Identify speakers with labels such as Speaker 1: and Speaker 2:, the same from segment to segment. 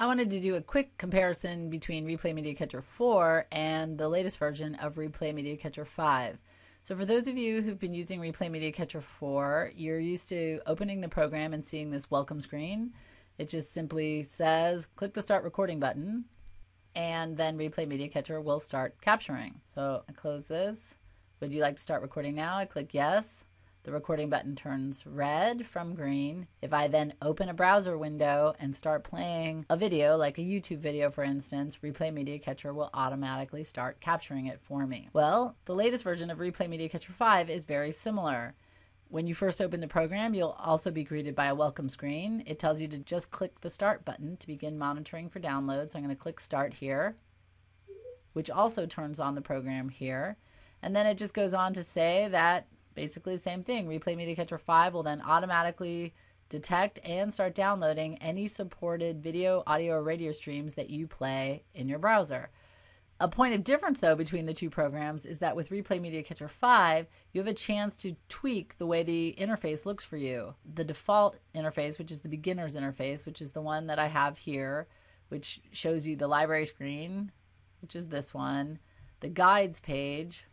Speaker 1: I wanted to do a quick comparison between Replay Media Catcher 4 and the latest version of Replay Media Catcher 5. So for those of you who've been using Replay Media Catcher 4, you're used to opening the program and seeing this welcome screen. It just simply says, click the start recording button, and then Replay Media Catcher will start capturing. So I close this. Would you like to start recording now? I click yes the recording button turns red from green. If I then open a browser window and start playing a video, like a YouTube video for instance, Replay Media Catcher will automatically start capturing it for me. Well, the latest version of Replay Media Catcher 5 is very similar. When you first open the program, you'll also be greeted by a welcome screen. It tells you to just click the start button to begin monitoring for downloads. So I'm going to click start here, which also turns on the program here. And then it just goes on to say that basically the same thing. Replay Media Catcher 5 will then automatically detect and start downloading any supported video, audio, or radio streams that you play in your browser. A point of difference, though, between the two programs is that with Replay Media Catcher 5, you have a chance to tweak the way the interface looks for you. The default interface, which is the beginner's interface, which is the one that I have here, which shows you the library screen, which is this one, the guides page,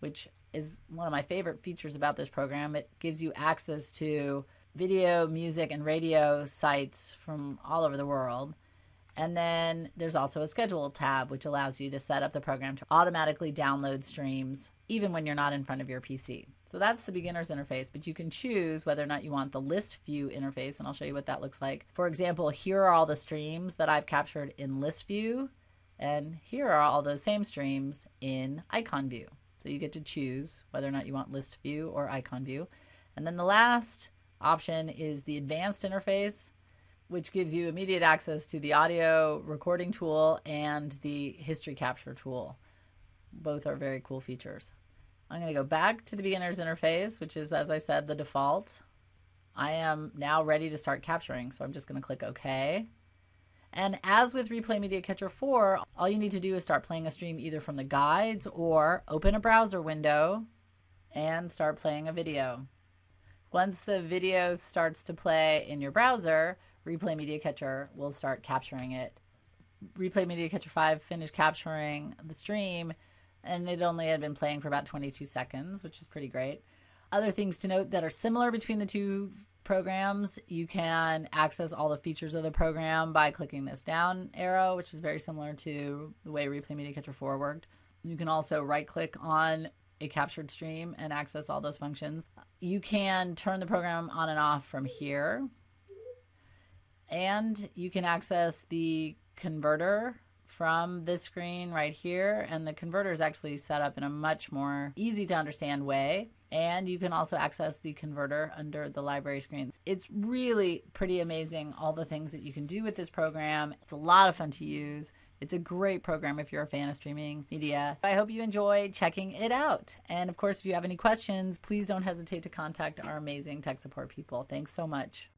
Speaker 1: which is one of my favorite features about this program. It gives you access to video, music, and radio sites from all over the world. And then there's also a schedule tab, which allows you to set up the program to automatically download streams, even when you're not in front of your PC. So that's the beginner's interface, but you can choose whether or not you want the list view interface, and I'll show you what that looks like. For example, here are all the streams that I've captured in list view, and here are all those same streams in icon view. So you get to choose whether or not you want list view or icon view. And then the last option is the advanced interface, which gives you immediate access to the audio recording tool and the history capture tool. Both are very cool features. I'm going to go back to the beginner's interface, which is, as I said, the default. I am now ready to start capturing, so I'm just going to click OK. And as with Replay Media Catcher 4, all you need to do is start playing a stream either from the guides or open a browser window and start playing a video. Once the video starts to play in your browser, Replay Media Catcher will start capturing it. Replay Media Catcher 5 finished capturing the stream, and it only had been playing for about 22 seconds, which is pretty great. Other things to note that are similar between the two programs, you can access all the features of the program by clicking this down arrow, which is very similar to the way Replay Media Catcher 4 worked. You can also right click on a captured stream and access all those functions. You can turn the program on and off from here. And you can access the converter from this screen right here. And the converter is actually set up in a much more easy to understand way and you can also access the converter under the library screen. It's really pretty amazing all the things that you can do with this program. It's a lot of fun to use. It's a great program if you're a fan of streaming media. I hope you enjoy checking it out. And of course, if you have any questions, please don't hesitate to contact our amazing tech support people. Thanks so much.